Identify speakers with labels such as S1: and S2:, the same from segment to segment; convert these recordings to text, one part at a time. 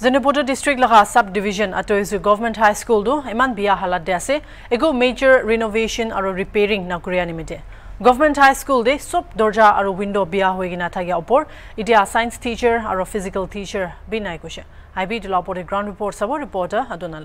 S1: Zenipota district laga sub division ato isu government high school do iman biya halat de ase ego major renovation aro repairing na kuriya nimite government high school de sop dorja aro window biya hoigina thagya opor itia science teacher aro physical teacher binai kushe ib dilapore ground report sabo reporter adona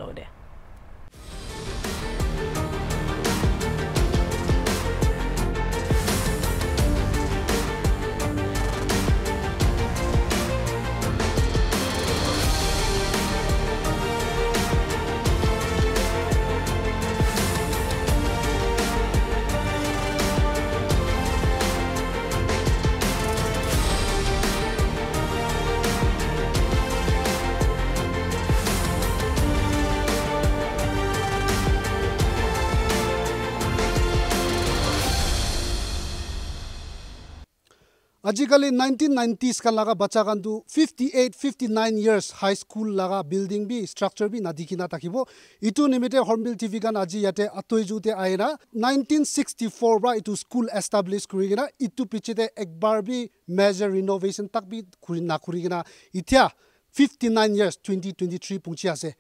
S2: আজিকালি nineteen nineties kan laga bacha kan tu 58 59 years high school laga building bi structure bi nadikina takibo itu nimite hornbill tv kan aji yate atoi jute aina 1964 ba itu school establish kurigina itu pichete ekbar bi major renovation tak bi kurina kurigina ithia 59 years 2023 pungchi ase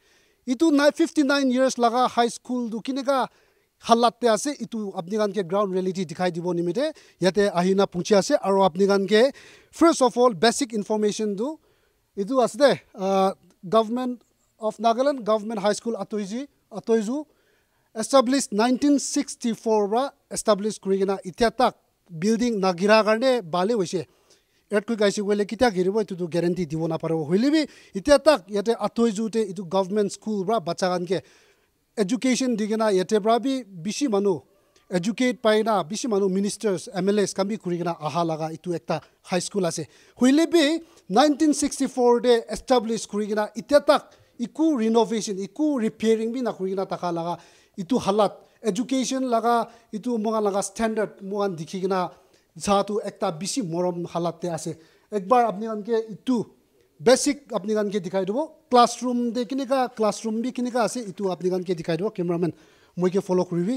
S2: itu 59 years laga high school du kinega হালাতে আছে ইটো আপনি গানকে ground reality দেখাই দিব নিমিতে। ইয়াতে আহিনা পুঞ্চি আছে আৰু আপুনি গানকে ফাৰ্ষ্ট অফ অল বেচিক ইনফৰ্মেশ্যনটো এইটো আছে the government of Nagaland government high school আতৈজি Atoizu. Establish nineteen sixty four পৰা এষ্টাব্লিছ কৰি কিনে এতিয়া তাক বিল্ডিং নাগিৰাৰ কাৰণে ভালে হৈছে। এয়াৰকুইক আইচি গ'লে কেতিয়া ঘিৰিব এইটোতো গেৰেণ্টি দিব নাপাৰিব হ'লেবি এতিয়া তাক ইয়াতে আতৈজোতে এইটো গভমেণ্ট স্কুল পৰা বাচ্চা গানকে এডুকেশ্যন দি কিনে ইয়াতে পৰা বি বেছি মানুহ এডুকেট পাই না বেছি মানুহ মিনিষ্টাৰ্ছ এম এল এছ কাম বি কৰি কিনে অহা লগা এইটো এটা হাইস্কুল আছে হ'লে বি নাইনটিন ছিক্সটি ফ'ৰতে এষ্টাব্লিছ কৰি কিনে এতিয়া তাক একো ৰিন'ভেশ্যন একো ৰিপেয়াৰিং বি নকৰি কিনে থকা লগা ইটো হালাত এডুকেশ্যন লগা ইটো মোগান লগা ষ্টেণ্ডাৰ্ড মোগান দেখি কিনে আছে একবাৰ আপুনি আপনি গানকে দেখাই দেব ক্লাসরুম দে কিনিকা ক্লাসরুম বি কিনিকা আছে ইটু আপনি গানকে দেখাই দেব ক্যামেরাম্যান মইকে ফলো করিবি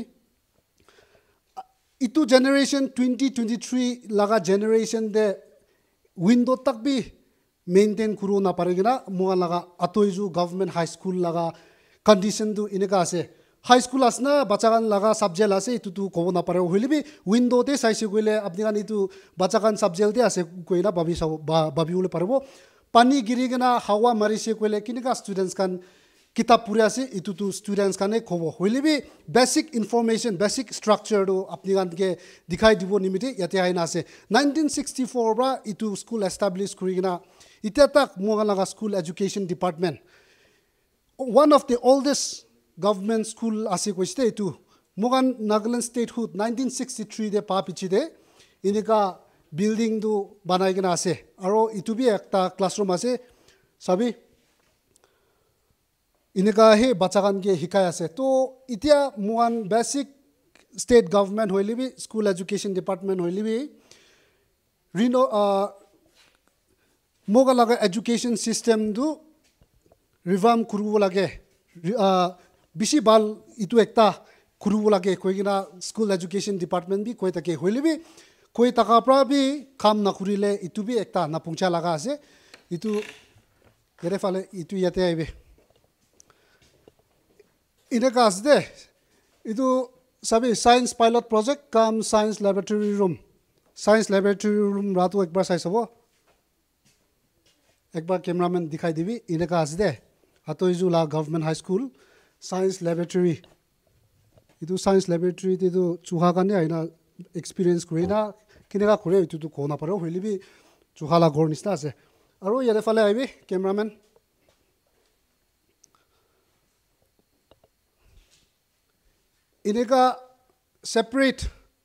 S2: ইটু জেনারেশন টুয়েন্টি টুয়েন্টি থ্রি লাগা জেনারেশন দে উইন্ডো তাক বি মেইনটেইন করু না পারে কিনা মোয়া লাগা আতইজু গভর্নমেন্ট হাই স্কুল লাগা কন্ডিশন তো এনেকা আছে হাই স্কুল আছে না বাচ্চাগান লাগা সাবজেক্ট আছে এইটো তো ক'ব নাপাৰে হ'লেবি উইণ্ডোতে চাইছে কৰিলে আপুনি এইটো বাচ্চাগান চাবজেক্টতে আছে কৈ না ভাবি চাব ভাবিবলৈ পাৰিব পানী গিৰি কিনা হাৱা মাৰিছে কৈলে কেনেকুৱা ষ্টুডেণ্টছ খান কিতাপ পঢ়ি আছে এইটোতো ষ্টুডেণ্টছ কাৰণে ক'ব হ'লে বি বেচিক ইনফৰ্মেশ্যন বেচিক ষ্ট্ৰাকচাৰটো আপুনি কাৰণকে দেখাই দিব নিমিত্তে ইয়াতে আহিনা আছে নাইনটিন ছিক্সটি ফ'ৰৰ পৰা এইটো স্কুল এষ্টাব্লিছ কৰি কিনা এতিয়া তাক মোৰ লগা school education department one of the oldest government school আছে কৈছে এইটো মোক নাগালেণ্ড ষ্টেটহুড নাইনটিন ছিক্সটি থ্ৰীতে পা পিছিতে এনেকুৱা বিল্ডিংটো বনাই কিনে আছে আৰু ইটো বি একটা ক্লাছৰুম আছে চাবি এনেকুৱা সেই বাচ্চাখানকে শিকাই আছে তো এতিয়া মোৱান বেচিক ষ্টেট গভমেণ্ট হ'লে বি স্কুল এডুকেশ্যন ডিপাৰ্টমেণ্ট হ'লে বি ৰিন' মোক লাগে এডুকেশ্যন চিষ্টেমটো ৰিভাৰ্ম কৰিব লাগে বেছি ভাল ইটো একটা কৰিব লাগে কৈ কিনে স্কুল এডুকেশ্যন ডিপাৰ্টমেণ্ট বি কৈ থাকে কৈ টকাৰ পৰা বি কাম নকৰিলে ইটো বি এটা নাপুংচা লগা আছে ইটো ইয়াতে ফালে ইটো ইয়াতে আহিব এনেকুৱা আছে দে এইটো চাবি চায়েন্স পাইলট প্ৰজেক্ট কাম science laboratory room science laboratory room ৰাটো একবাৰ চাই চাব একবাৰ কেমেৰামেন দেখাই দিবি এনেকুৱা আছে দে হাতৈজোলা government high school science laboratory এইটো চায়েন্স লেবৰেটৰীত এইটো চুহা কাৰণে আহিনা এক্সপিৰিয়েঞ্চ কৰি না কেনেকুৱা কৰে এইটোতো ক'ব নাপাৰোঁ হ'লেবি জোহালা ঘৰ নিচিনা আছে। আৰু ইয়াৰে ফালে আহিবি কেমেৰামেন। এনেকুৱা ছেপাৰেট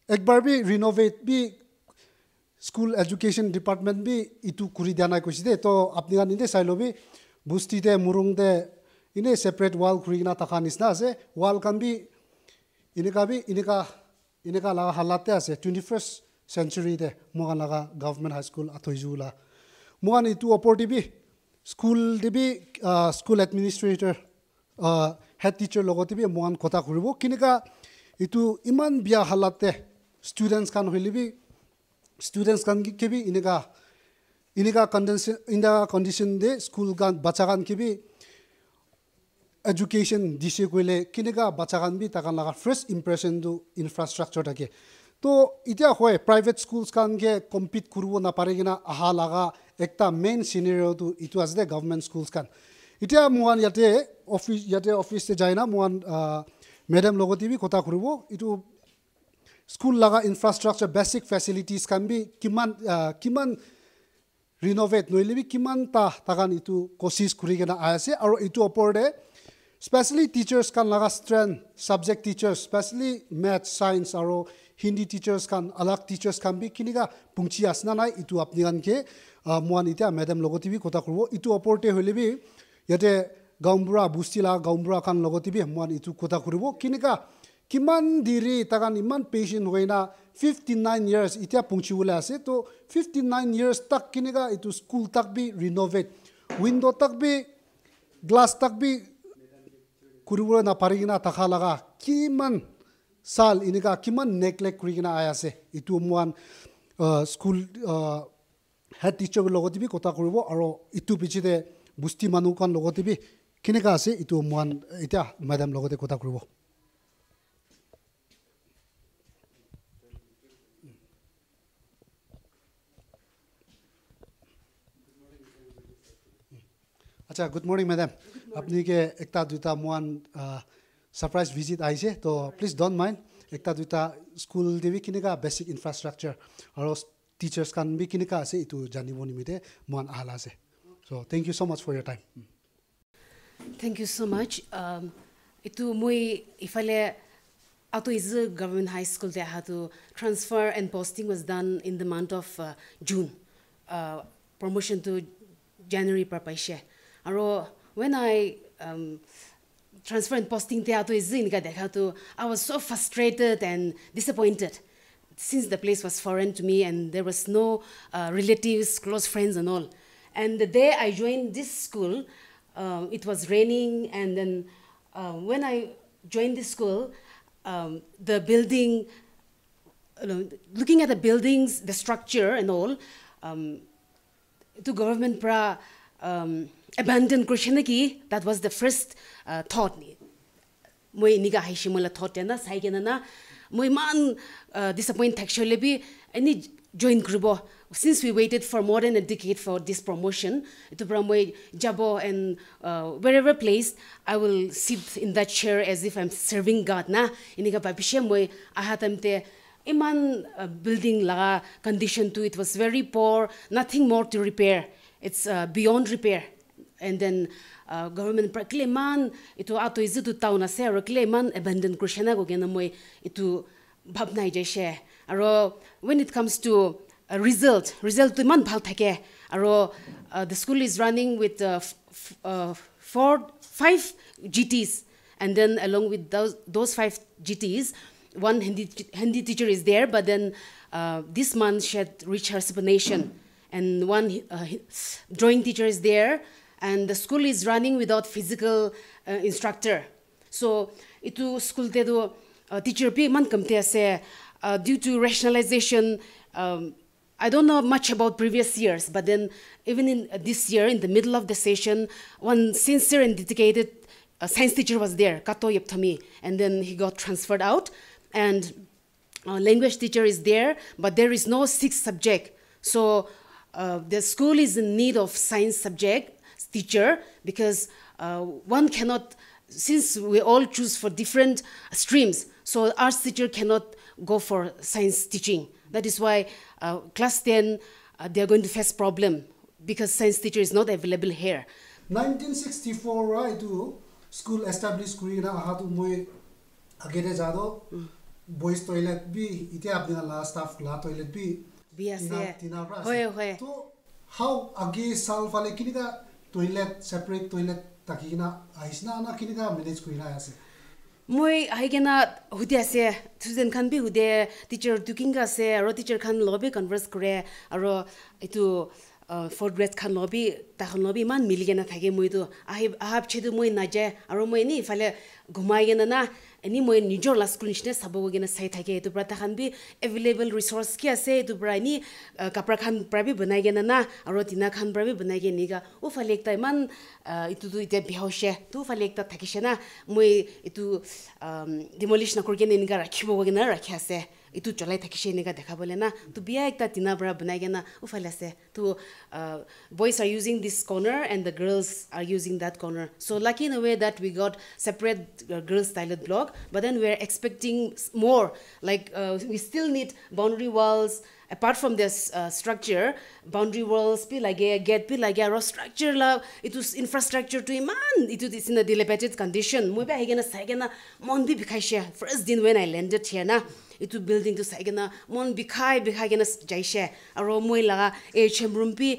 S2: একবাৰ বি ৰিন'ভেট বি স্কুল এডুকেশ্যন ডিপাৰ্টমেণ্ট বি ইটো কৰি দিয়া নাই কৈছে দেই। তো আপুনি নিজে চাই ল'বি। বস্তিতে মুৰুংতে এনেই ছেপাৰেট ৱাল ঘূৰি কিনে থকা নিচিনা আছে। ৱালখন বি এনেকুৱা বি এনেকুৱা এনেকুৱা হালাতে আছে। Twenty first century de moga laga government high school athoizula moga ni tu opor dibi school bi school administrator head teacher logo bi mogan kota khuribo kinika itu iman bia halate students kan hoili bi students kan ke bi inika inika condition in the condition de school gan bacha gan bi education dise koile kinika bacha gan bi takan laga first impression du infrastructure take তো এতিয়া হয় private স্কুলছে compete কৰিব নাপাৰে কিনা অহা লগা একটা main চিনেৰিঅ'টো এইটো আছে দে গভমেণ্ট কাৰণ এতিয়া মোৱান ইয়াতে অফিচ ইয়াতে অফিচ যায় না মোৱান মেডাম লগতে বি কথা কৰিব এইটো স্কুল লগা ইনফ্ৰাষ্ট্ৰাকচাৰ বেচিক ফেচিলিটিছ কাৰণ বি কিমান কিমান ৰিন'ভেট নহ'লে বি কিমান তা তাকান এইটো কচিছ কৰি কিনে আহি আছে আৰু এইটো ওপৰতে স্পেচিয়েলি টিচাৰ্ছ কাৰণ লগা strength subject teachers specially maths science আৰু টিচাৰ্ছ কান বি কিনিকা পুংচি আছে না নাই ইটো আপুনি কানকে মোৱান এতিয়া মেডাম লগতে বি কথা কৰিব ইটো ওপৰতে হ'লে বি ইয়াতে গাঁওবুঢ়া বুষ্টি লগা গাঁওবুঢ়া কান লগতে বি মোৱান ইটো কথা কৰিব কিনিকা কিমান দেৰি তাকান ইমান পেচেণ্ট হৈ না ফিফটি নাইন ইয়াৰ্ছ এতিয়া পঞ্চিবলৈ আছে তো ফিফটি নাইন ইয়াৰ্ছ তাক কেনেকুৱা এইটো স্কুল তাক বি ৰিন'ভেট উইণ্ড' তাক বি গ্লাছ তাক বি কৰিবলৈ নাপাৰি কিনা থকা লগা কিমান চাল এনেকুৱা কিমান নেগলেক্ট কৰি কিনে আই আছে এইটো মোৱান স্কুল হেড টিচাৰৰ লগতে বি কথা কৰিব আৰু ইটো পিছতে বুষ্টি মানুহখন লগতে বি কেনেকুৱা আছে এইটো মোৱান এতিয়া মেডাম লগতে কথা কৰিব আচ্ছা গুড মৰ্ণিং মেডাম আপুনি কি একটা দুটা মোৱান ছাৰপ্ৰাইজ ভিজিট আহিছে তো প্লিজ ডণ্ট মাইণ্ড একটা দুটা স্কুল দেবি কেনেকুৱা বেচিক ইনফ্ৰাষ্ট্ৰাকচাৰ আৰু টিচাৰ্ছ খান বি কেনেকুৱা আছে এইটো জানিব নিমিত্তে মোৱান আহাল আছে so' thank you so' much for your time
S3: thank you so' much এইটো মই ইফালে আউট ইজ গভৰ্ণমেণ্ট হাই স্কুলতে অহাটো transfer and posting was done in the month of June প্ৰমোশ্যনটো জানুৱাৰীৰ পৰা পাইছে Aro when I um, transfer and posting there to Izinga Dekatu, I was so frustrated and disappointed since the place was foreign to me and there was no uh, relatives, close friends and all. And the day I joined this school, um, it was raining and then uh, when I joined this school, um, the building, you know, looking at the buildings, the structure and all, um, to government pra, um, abandon Christianity, that was the first uh, thought. Moi niga haishimula thought na saigena na moi man uh, disappoint actually be any join since we waited for more than a decade for this promotion to moi jabo and uh, wherever placed i will sit in that chair as if i'm serving god na. Iniga papishe moi iman uh, building la condition to it was very poor nothing more to repair. It's uh, beyond repair and then uh, government pra kleman itu ato izu tu tauna se aro kleman abandon krishna go gena moi itu bhabnai she aro when it comes to a result result tu man bhal thake. Aro uh, the school is running with uh, uh, four five gts and then along with those those five gts one hindi hindi teacher is there but then uh, this month she had reached her supination and one uh, drawing teacher is there and the school is running without physical uh, instructor. So itu school te do uh, teacher pi man kam te ase uh, due to rationalization. Um, I don't know much about previous years, but then even in uh, this year, in the middle of the session, one sincere and dedicated uh, science teacher was there, Kato Yeptami, and then he got transferred out. And uh, language teacher is there, but there is no sixth subject. So uh, the school is in need of science subject teacher because uh, one cannot, since we all choose for different streams, so arts teacher cannot go for science teaching. That is why uh, class 10, uh, they are going to face problem because science teacher is not available here.
S2: 1964 right to school established kurina ahatu moi agere jado boys toilet bi ite apni la staff la toilet bi
S3: bi ase
S2: tina pra
S3: hoye hoye
S2: to how age sal fale toilet separate toilet থাকি কিনে আহিছে না কেনেকুৱা manage কৰি নাই
S3: আছে মই আহি কিনে সুধি আছে ষ্টুডেণ্ট খান বি সুধে টিচাৰ টুকিং আছে আৰু টিচাৰ খান লবি কনভাৰ্চ কৰে আৰু এইটো ফৰ্থ গ্ৰেড খান লবি তাহোন লবি ইমান মিলি কিনে থাকে মইতো আহি অহা পিছতো মই নাযায় আৰু মই এনেই ইফালে ঘুমাই কিনে না এনেই মই নিজৰ লাষ্ট নিচিনা চাব গৈ কিনে চাই থাকে এইটোৰ পৰা তাহান বি এভেইলেবল ৰিচৰ্চ কি আছে এইটোৰ পৰা এনেই কাপোৰ খান পৰা বি বনাই কেনে না আৰু টিনা খান পৰা বি বনাই কেনে এনেকা অ' ফালে একটা ইমান এইটোতো এতিয়া বিয়া হৈছে তো ফালে একটা থাকিছে না মই এইটো ডিমলিছ নকৰি কেনে এনেকা ৰাখিব গৈ কিনে ৰাখি আছে itu cholai thaki she nega dekha bole na. To ekta tina bra banai na ufala oh, se eh. uh, boys are using this corner and the girls are using that corner. So lucky in a way that we got separate uh, girls styled block but then we're expecting more. Like uh, we still need boundary walls apart from this uh, structure boundary walls pi lage gate pi lage aro structure la itu infrastructure to iman itu is in a dilapidated condition moi ba hegena saigena mon bi bikhaishe first din when i landed here na itu building to saigena mon bikhai bikhai gena jaishe aro moi laga e chembrum pi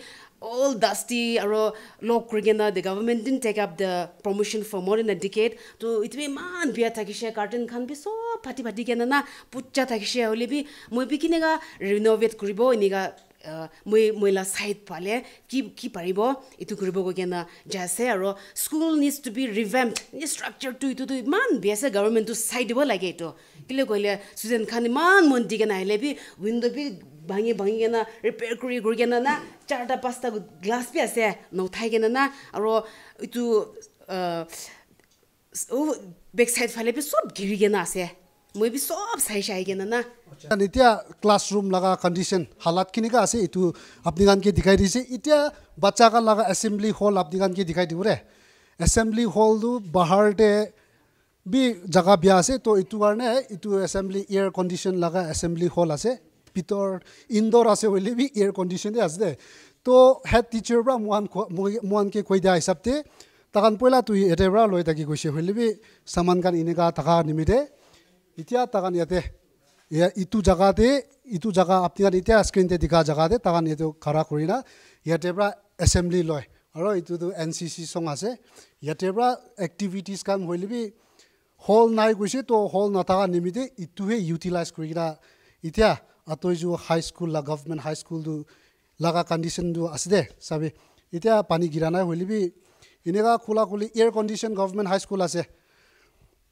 S3: all dusty aro lock krigena the government didn't take up the promotion for more than a decade to it be man bia thakishe curtain khan bi so phati phati kena na pucha thakishe hole bi moi bi kinega renovate kuribo iniga মই মহিলা side পালে কি কি পাৰিব এইটো কৰিব কেনে যাই আছে আৰু school needs to be revamped এই ষ্ট্ৰাকচাৰটো এইটোতো ইমান বেয়া আছে গভৰ্ণমেণ্টটো চাই দিব লাগে এইটো কেলৈ কৰিলে ষ্টুডেণ্ট খান ইমান মন দি কেনে আহিলে বি উইণ্ড' বি ভাঙি ভাঙি কেনে ৰিপেয়াৰ কৰি কৰি কেনে না চাৰিটা পাঁচটা গ্লাছ বি আছে নউঠাই কেনে না আৰু এইটো বেক চাইড ফালে বি চব ঘিৰি কেনে আছে মই বি চব চাই চাই কেনে না
S2: এতিয়া ক্লাছৰুম লগা কণ্ডিশ্যন হালাতখিনিকে আছে এইটো আপুনি কাণকে দেখাই দিছে এতিয়া বাচ্চা কাণ লগা এছেম্বলি হল আপুনি কাণকে দেখাই দিব দে এছেম্বলি হলটো বাহাৰতে বি জেগা বেয়া আছে তো এইটো কাৰণে এইটো এছেম্বলি এয়াৰ কণ্ডিশ্যন লগা এছেম্বলি হল আছে ভিতৰ ইনডোৰ আছে বুলি বি এয়াৰ কণ্ডিশ্যনে আছে দে তো হেড টিচাৰৰ পৰা মোহান মোহানকে কৈ দিয়া হিচাপতে তাকান পইলা তুই এটাৰ পৰা লৈ থাকি গৈছে হ'লে বি চামান কাণ এনেকুৱা থকা নিমিতে এতিয়া তাকান ইয়াতে ইটো জেগাতে ইটো জেগা আপোনাৰ এতিয়া স্ক্ৰীণতে দেখা জেগাতে তাকান ইয়াতে খাৰা কৰি না ইয়াতে পৰা এছেম্বলি লয় আৰু এইটোতো এন চি চি চং আছে ইয়াতে পৰা এক্টিভিটিজ কাম হ'লে বি হল নাই গৈছে তো হল নথকা নিমিত্তে ইটোহে ইউটিলাইজ কৰি কিনা এতিয়া আঁতৰি যোৱা হাইস্কুল লা গভৰ্ণমেণ্ট হাইস্কুলটো লগা কণ্ডিশ্যনটো আছে দে চাবি এতিয়া পানী গিৰা নাই হ'লে বি এনেকুৱা খোলা খুলি এয়াৰ কণ্ডিশ্যন গভৰ্ণমেণ্ট হাইস্কুল আছে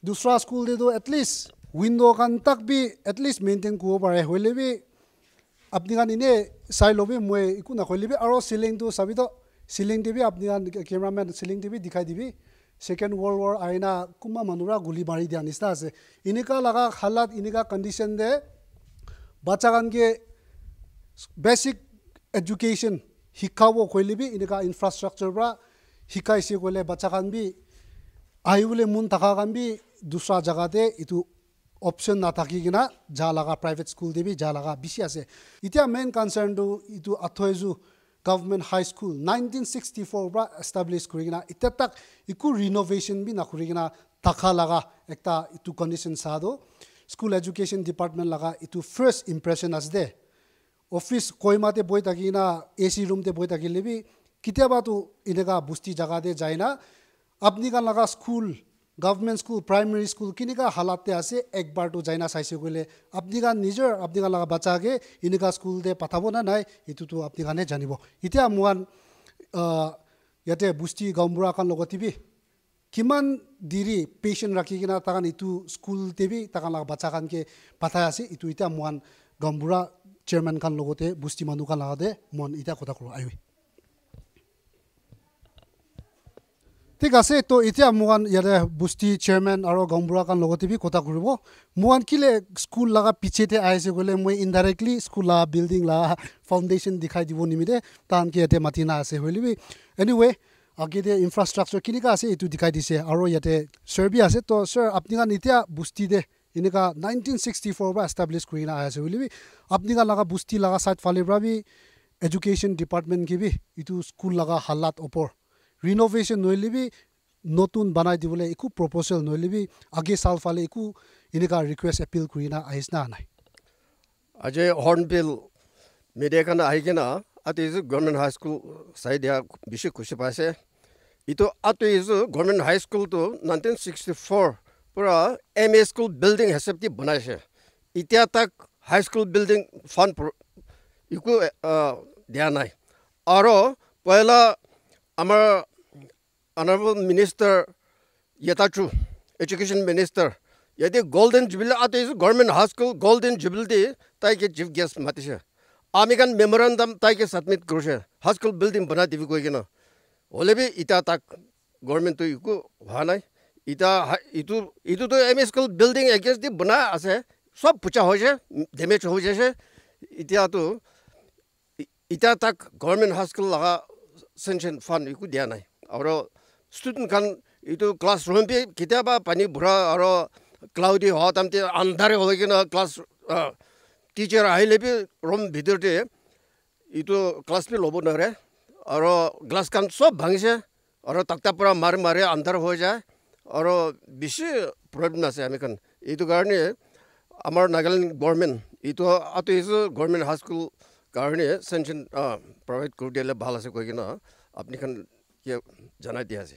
S2: দুচৰা স্কুলটো এটলিষ্ট উইণ্ড' কাণ তাক বি এটলিষ্ট মেইনটেইন কৰিব পাৰে হ'লে বি আপুনি কাণ এনেই চাই ল'বি মই একো নকৰিবি আৰু চিলিংটো চাবিতো চিলিং দিবি আপুনি কেমেৰামেন চিলিং দিবি দেখাই দিবি ছেকেণ্ড ৱৰ্ল্ড ৱাৰ আইনা কোনোবা মানুহৰা গুলি মাৰি দিয়া নিচিনা আছে এনেকুৱা লগা হালাত এনেকুৱা কণ্ডিশ্যন দে বাচ্চা কাণকে বেচিক এডুকেশ্যন শিকাব কৰিলিবি এনেকুৱা ইনফ্ৰাষ্ট্ৰাকচাৰৰ পৰা শিকাইছে ক'লে বাচ্চা কাণ বি আহিবলৈ মন থকা কাণ বি দুচৰা জেগাতে এইটো অপশ্যন নাথাকি কিনা যা লগা প্ৰাইভেট স্কুল দিবি যা লগা বেছি আছে এতিয়া মেইন কনচাৰ্ণটো এইটো আঠৈজো government high school nineteen sixty four পৰা এষ্টাব্লিছ কৰি কিনা এতিয়া তাক একো ৰিন'ভেশ্যন বি নকৰি কিনা থকা লগা এটা স্কুল এডুকেশ্যন ডিপাৰ্টমেণ্ট লগা এইটো ফাৰ্ষ্ট ইম্প্ৰেশ্যন আছে দে অফিচ কইমাতে বহি থাকি কিনা এ চি ৰুমতে বহি থাকিলে বি কেতিয়াবাতো এনেকুৱা বস্তি জেগাতে যায় না আপুনি কাণ লগা school government school primary school কেনেকুৱা হালাতে আছে একবাৰটো যাই না চাইছে ক'লে আপুনি কাণ নিজৰ আপুনি কাণ লগা বাচ্চাকে এনেকুৱা স্কুলতে পঠাব না নাই এইটোতো আপুনি কাৰণে জানিব এতিয়া মোৱান ইয়াতে বস্তি গাঁওবুঢ়া কাণ লগত টিভি কিমান দেৰি পেচেণ্ট ৰাখি কিনে তাকান এইটো স্কুল টিভি তাকান লগা বাচ্চা খানকে পঠাই আছে এইটো এতিয়া মোৱান গাঁওবুঢ়া চেয়াৰমেন খান লগতে বস্তি মানুহ খান লগতে মন এতিয়া কথা কৰোঁ আহি ঠিক আছে তো এতিয়া মোকান ইয়াতে বস্তি চেয়াৰমেন আৰু গাঁওবুঢ়া কাণ লগতে বি কথা কৰিব মোকান কিলে স্কুল লগা পিছেতে আহিছে গ'লে মই ইনডাইৰেক্টলি স্কুল লগা বিল্ডিং লগা ফাউণ্ডেশ্যন দেখাই দিব নিমিতে তাহানকে ইয়াতে মাতি না আছে হ'লে বি এনিৱে আগেতে ইনফ্ৰাষ্ট্ৰাকচাৰ কেনেকুৱা আছে এইটো দেখাই দিছে। আৰু ইয়াতে ছাৰ বি আছে তো ছাৰ আপুনি কাণ এতিয়া বস্তি দে এনেকুৱা নাইনটিন ছিক্সটি ফ'ৰ পৰা এষ্টাব্লিছ কৰি না আছে বুলি বি আপুনি কাণ লগা বস্তি লগা ছাইড ফালৰ পৰা বি এডুকেশ্যন ডিপাৰ্টমেণ্ট কি বি এইটো স্কুল লগা হালাত ওপৰ ৰিন'ভেশ্যন নলিবি নতুন বনাই দিবলৈ একো প্ৰপ'জেল নলিবি আগে চাল ফালে একো এনেকুৱা ৰিকুৱেষ্ট এপিল কৰি না আহিছ না নাই?
S4: আজি হৰ্ণবিল মিডিয়া কাৰণে আহি কিনে আতি গভৰ্ণমেণ্ট হাই স্কুল চাই দিয়া বেছি খুচি পাইছে ইটো আটো ইজু গভৰ্ণমেণ্ট হাই স্কুলটো নাইনটিন ছিক্সটি ফ'ৰ পৰা এম এ স্কুল বিল্ডিং হিচাপে বনাইছে এতিয়া তাক হাই স্কুল বিল্ডিং ফাণ্ড একো দিয়া নাই আৰু পহিলা আমাৰ অনাৰেবল মিনিষ্টাৰ য়েতাচু এডুকেশ্যন মিনিষ্টাৰ ইয়াতে গল্ডেন জুবিলি আতে গভৰ্ণমেণ্ট হাই স্কুল গল্ডেন জুবিলিটি তাইকে চিফ গেষ্ট মাতিছে আমি কান মেমৰেণ্ডাম তাইকে ছাবমিট কৰিছে হাই স্কুল বিল্ডিং বনাই দিবি কৈ কিনে হ'লে বি ইটা তাক গভৰ্ণমেণ্টটো একো হোৱা নাই ইটা ইটো ইটোতো M E school building against দি বনাই আছে চব পুচা হৈছে ডেমেজ হৈ যাইছে এতিয়াতো এতিয়া তাক গভৰ্ণমেণ্ট হাই স্কুল লগা চেংচন ফাণ্ড একো দিয়া নাই আৰু ষ্টুডেণ্ট খান এইটো ক্লাছ ৰুম কেতিয়াবা পানী ভৰা আৰু ক্লাউডি হোৱা তাৰমানে আন্ধাৰে হৈ কিনে ক্লাছ টিচাৰ আহিলে বি ৰুম ভিতৰতে এইটো ক্লাছ বি ল'ব নোৱাৰে আৰু গ্লাছ খান চব ভাঙিছে আৰু তাকতাৰ পৰা মাৰি মাৰি আন্ধাৰ হৈ যায় আৰু বেছি প্ৰব্লেম আছে আমি খান এইটো কাৰণে আমাৰ নাগালেণ্ড গভৰ্ণমেণ্ট এইটো আঁতৰিছোঁ গভৰ্ণমেণ্ট হাই স্কুল কাৰণে চেংচন প্ৰভাইড কৰি দিলে ভাল আছে কৈ কিনে আপুনি খান জনাই দিয়া আছে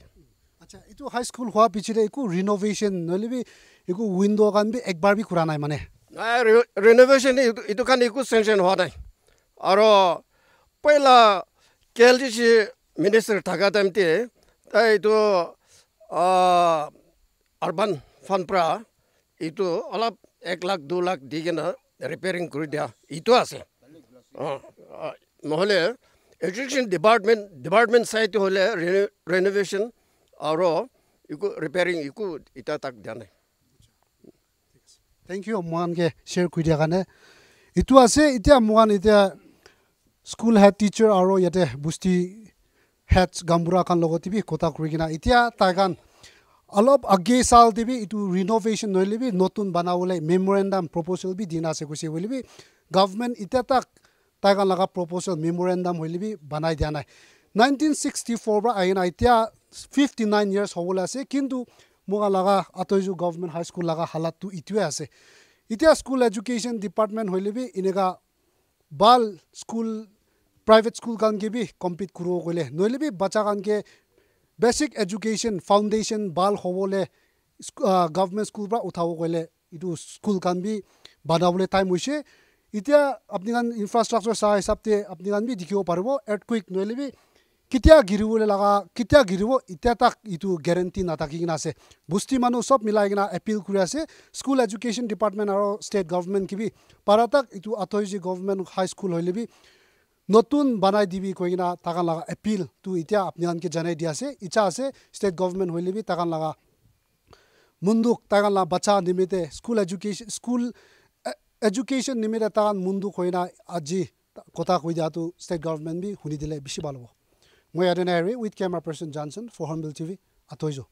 S2: আচ্ছা এইটো হাই স্কুল হোৱাৰ পিছতে একো ৰিন'ভেশ্যন নহ'লে বি একো উইণ্ড' কাৰণ বি একবাৰ বি কৰা নাই মানে
S4: নাই ৰিন'ভেশ্যন এইটো কাৰণে একো চেংচন হোৱা নাই। আৰু পহিলা K L T C minister থকা টাইমতে এইটো আৰ্বান ফাণ্ড পৰা এইটো অলপ এক লাখ দুই লাখ দি কিনে ৰিপেয়াৰিং কৰি দিয়া এইটো আছে। অঁ নহ'লে এডুকেশ্যন ডিপাৰ্টমেণ্ট ডিপাৰ্টমেণ্ট চাইড হ'লে ৰেন'ভেশ্যন আৰু একো ৰিপেয়াৰিং একো এতিয়া তাক দিয়া নাই।
S2: থেংক ইউ মোহানকে শ্বেয়াৰ কৰি দিয়াৰ কাৰণে এইটো আছে এতিয়া মোহান এতিয়া স্কুল হেড টিচাৰ আৰু ইয়াতে বুষ্টি হেড গামবুঢ়া খান লগত বি কথা কৰি কিনে এতিয়া তাই খান অলপ আগে চাল দিবি এইটো ৰিন'ভেশ্যন নহ'লে বি নতুন বনাবলৈ মেমৰেণ্ডাম প্ৰপ'জেল বি দিন আছে কৈছে বুলি বি গভমেণ্ট এতিয়া তাক তাই খান লগা প্ৰপ'জেল মেমৰেণ্ডাম হ'লে বি বনাই দিয়া নাই নাইনটিন ছিক্সটি ফ'ৰ পৰা আহি নাই এতিয়া ফিফটি নাইন ইয়াৰ্ছ হ'বলৈ আছে কিন্তু মোক লগা আঁতৰিছোঁ গভমেণ্ট হাই স্কুল লগা হালাতটো ইটোৱে আছে এতিয়া স্কুল এডুকেশ্যন ডিপাৰ্টমেণ্ট হ'লে বি এনেকুৱা ভাল স্কুল প্ৰাইভেট স্কুল কাৰণে বি কম্পিট কৰিব গ'লে নহ'লে বি বাচ্চা কাৰণে বেচিক এডুকেশ্যন ফাউণ্ডেশ্যন ভাল হ'বলৈ গভমেণ্ট স্কুলৰ পৰা উঠাব গ'লে এইটো স্কুল কাণ বি বনাবলৈ টাইম হৈছে এতিয়া আপুনি কাণ ইনফ্ৰাষ্ট্ৰাকচাৰ চাহ হিচাপতে আপুনি কাণ বি দেখিব পাৰিব এৰ্থকুইক নহ'লে বি কেতিয়া গিৰিবলৈ লগা কেতিয়া গিৰিব এতিয়া তাক এইটো গেৰেণ্টি নাথাকি কিনে আছে বস্তি মানুহ চব মিলাই কিনে এপিল কৰি আছে স্কুল এডুকেশ্যন ডিপাৰ্টমেণ্ট আৰু ষ্টেট গভৰ্ণমেণ্ট কিবি পাৰা তাক এইটো আঁতৰি গভৰ্ণমেণ্ট হাই স্কুল হ'লে বি নতুন বনাই দিবি কৈ কিনে তাকান লগা এপিলটো এতিয়া আপোনালোকে জনাই দি আছে ইচ্ছা আছে ষ্টেট গভৰ্ণমেণ্ট হ'লে বি তাকান লগা মুন্দুক তাকান লগা বাচ্চা নিমিত্তে স্কুল এডুকেশ্যন স্কুল এডুকেশ্যন নিমিত্তে তাকান মুন্দুক হৈ না আজি কথা কৈ দিয়াটো ষ্টেট গভৰ্ণমেণ্ট বি শুনি দিলে বেছি ভাল হ'ব মই ইয়াতে নাই with camera person Johnson for Hornbill TV আঁতৰিছোঁ